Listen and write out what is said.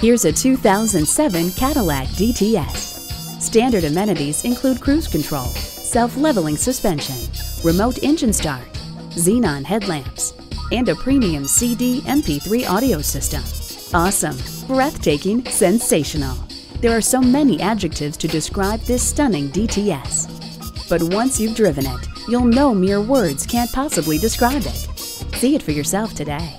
Here's a 2007 Cadillac DTS. Standard amenities include cruise control, self-leveling suspension, remote engine start, xenon headlamps, and a premium CD MP3 audio system. Awesome, breathtaking, sensational. There are so many adjectives to describe this stunning DTS. But once you've driven it, you'll know mere words can't possibly describe it. See it for yourself today.